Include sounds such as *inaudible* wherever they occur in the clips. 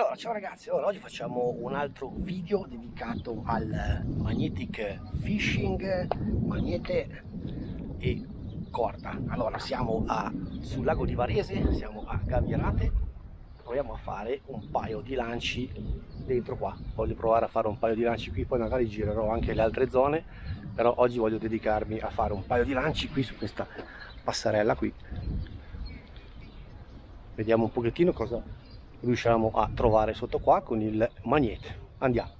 Allora, ciao ragazzi, allora, oggi facciamo un altro video dedicato al magnetic fishing, magnete e corda. Allora, siamo a, sul lago di Varese, siamo a Gavierate, proviamo a fare un paio di lanci dentro qua. Voglio provare a fare un paio di lanci qui, poi magari girerò anche le altre zone, però oggi voglio dedicarmi a fare un paio di lanci qui su questa passerella qui. Vediamo un pochettino cosa riusciamo a trovare sotto qua con il magnete. Andiamo.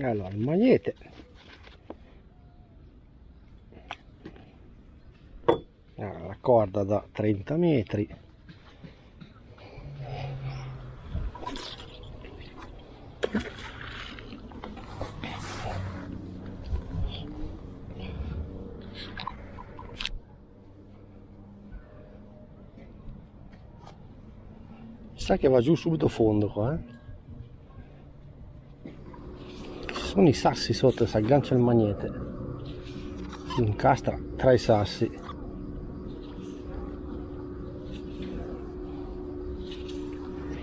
Allora il magnete. Allora, la corda da 30 metri sa che va giù subito fondo qua eh? ci sono i sassi sotto si aggancia il magnete si incastra tra i sassi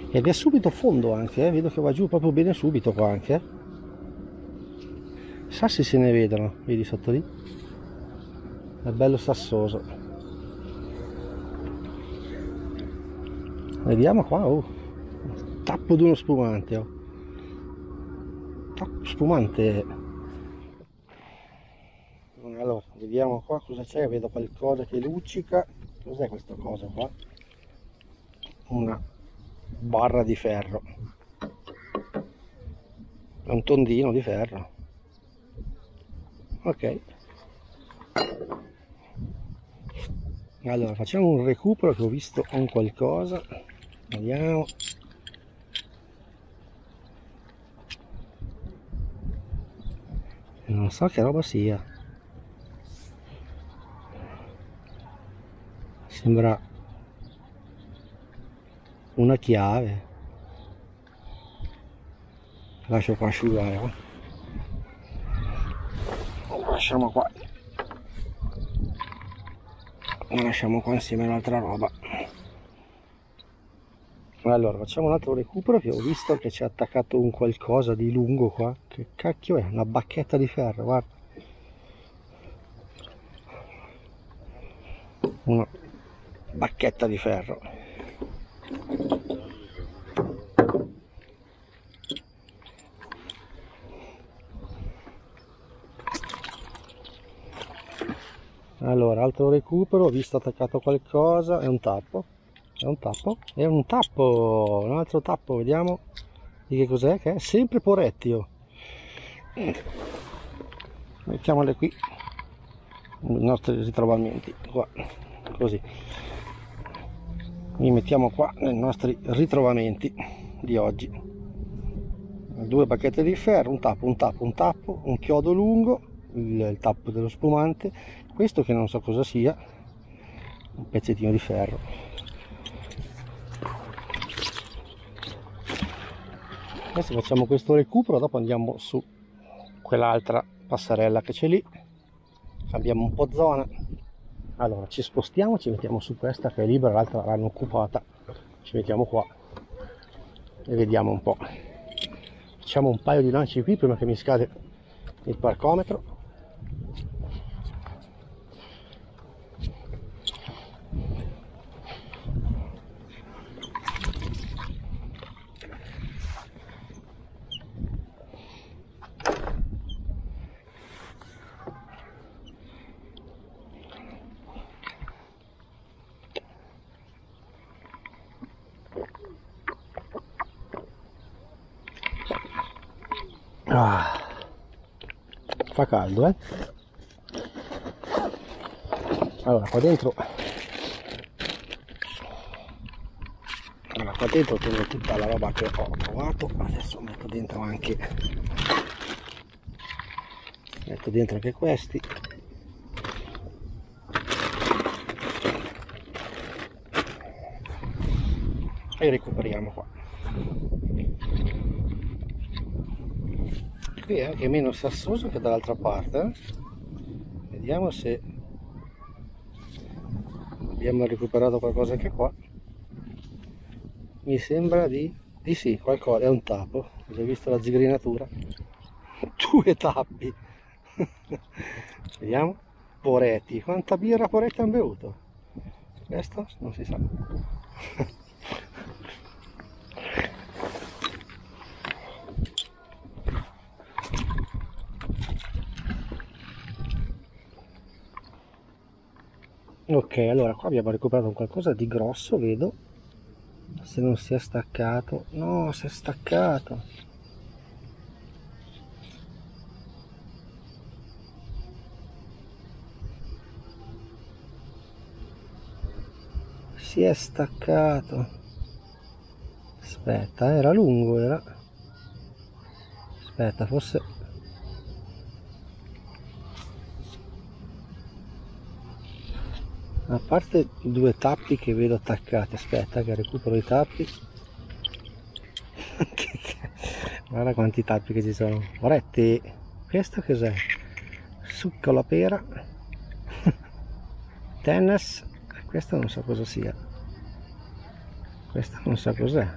ed è subito fondo anche eh? vedo che va giù proprio bene subito qua anche eh? sassi se ne vedono vedi sotto lì è bello sassoso vediamo qua oh. tappo di uno spumante oh. tappo spumante. Allora vediamo qua cosa c'è vedo qualcosa che luccica. Cos'è questa cosa qua? Una barra di ferro. È un tondino di ferro. Ok. Allora facciamo un recupero che ho visto un qualcosa vediamo non so che roba sia. Sembra una chiave. Lascio qua asciugare lasciamo qua. Lasciamo qua insieme all'altra roba allora facciamo un altro recupero che ho visto che c'è attaccato un qualcosa di lungo qua. Che cacchio è? Una bacchetta di ferro guarda. Una bacchetta di ferro. Allora altro recupero. Ho visto attaccato qualcosa. È un tappo è un tappo è un tappo un altro tappo vediamo di che cos'è che è sempre porettio mettiamole qui i nostri ritrovamenti qua così. Li mettiamo qua nei nostri ritrovamenti di oggi. Due bacchette di ferro un tappo un tappo un tappo un chiodo lungo il, il tappo dello spumante questo che non so cosa sia un pezzettino di ferro adesso facciamo questo recupero dopo andiamo su quell'altra passerella che c'è lì. Cambiamo un po' zona. Allora ci spostiamo ci mettiamo su questa che è libera l'altra l'hanno occupata. Ci mettiamo qua e vediamo un po' facciamo un paio di lanci qui prima che mi scade il parcometro Ah, fa caldo, eh? Allora, qua dentro... Allora, qua dentro tengo tutta la roba che ho trovato. Adesso metto dentro anche... Metto dentro anche questi. E recuperiamo qua. Qui è anche meno sassoso che dall'altra parte. Vediamo se abbiamo recuperato qualcosa anche qua. Mi sembra di, di sì qualcosa è un tappo. Ho già visto la zigrinatura. *laughs* Due tappi. *laughs* Vediamo. Poretti. Quanta birra Poretti hanno bevuto? Questo? Non si sa *laughs* ok allora qua abbiamo recuperato qualcosa di grosso vedo. Se non si è staccato. No si è staccato. Si è staccato. Aspetta era lungo era. Aspetta forse a parte due tappi che vedo attaccati aspetta che recupero i tappi. *laughs* Guarda quanti tappi che ci sono. Moretti questo cos'è? succo alla pera. *laughs* Tennis questo non so cosa sia. Questo non so cos'è.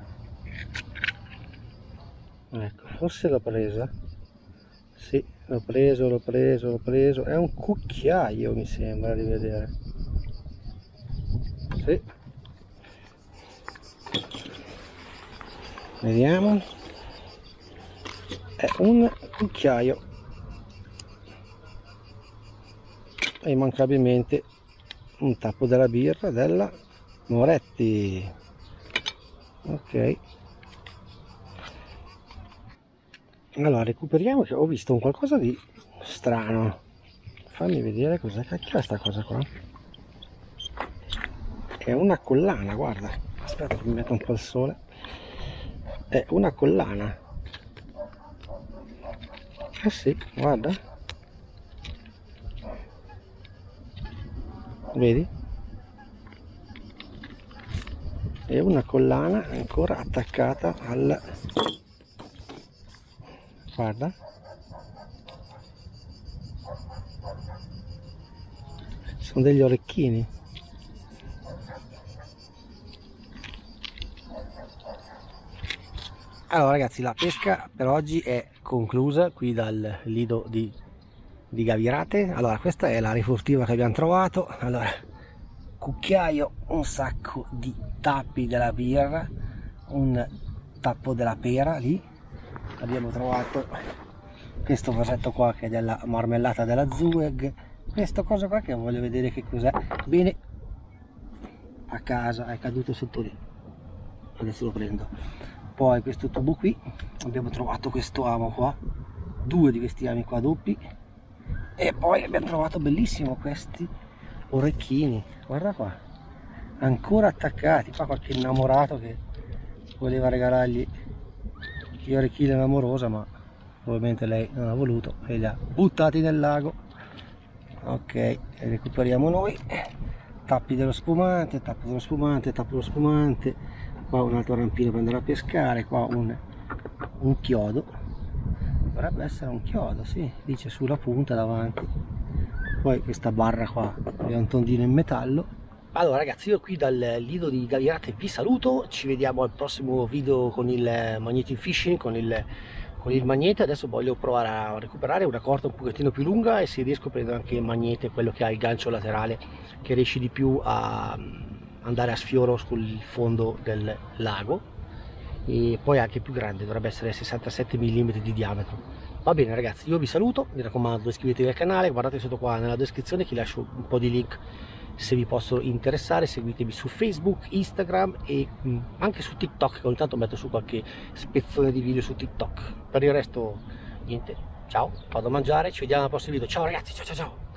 Ecco forse l'ho presa. Sì l'ho preso l'ho preso l'ho preso. È un cucchiaio mi sembra di vedere sì. Vediamo. È un cucchiaio. E immancabilmente un tappo della birra della Moretti. Ok. Allora recuperiamo che ho visto un qualcosa di strano. Fammi vedere cos'è cacchio sta cosa qua è una collana guarda. Aspetta che mi metto un po' il sole. È una collana. Eh sì guarda. Vedi? E una collana ancora attaccata al guarda. Sono degli orecchini allora ragazzi la pesca per oggi è conclusa qui dal lido di di gavirate. Allora questa è la rifurtiva che abbiamo trovato. Allora cucchiaio un sacco di tappi della birra un tappo della pera lì. Abbiamo trovato questo vasetto qua che è della marmellata della Zueg. Questo cosa qua che voglio vedere che cos'è. Bene a casa è caduto sotto lì. Adesso lo prendo poi questo tubo qui abbiamo trovato questo amo qua due di questi ami qua doppi e poi abbiamo trovato bellissimo questi orecchini guarda qua ancora attaccati qua qualche innamorato che voleva regalargli gli orecchini all'amorosa ma ovviamente lei non ha voluto e li ha buttati nel lago. Ok recuperiamo noi tappi dello spumante tappo dello spumante tappo dello spumante qua un altro rampino per andare a pescare qua un, un chiodo. Dovrebbe essere un chiodo sì dice sulla punta davanti. Poi questa barra qua è un tondino in metallo. Allora ragazzi io qui dal lido di Gavirate vi saluto ci vediamo al prossimo video con il magnetic fishing con il, con il magnete adesso voglio provare a recuperare una corda un pochettino più lunga e se riesco prendo anche il magnete quello che ha il gancio laterale che riesce di più a andare a sfioro sul fondo del lago e poi anche più grande, dovrebbe essere 67 mm di diametro. Va bene ragazzi, io vi saluto, mi raccomando iscrivetevi al canale, guardate sotto qua nella descrizione che lascio un po' di link se vi possono interessare, seguitemi su Facebook, Instagram e mm, anche su TikTok che ogni tanto metto su qualche spezzone di video su TikTok. Per il resto niente, ciao, vado a mangiare, ci vediamo al prossimo video, ciao ragazzi, ciao ciao ciao!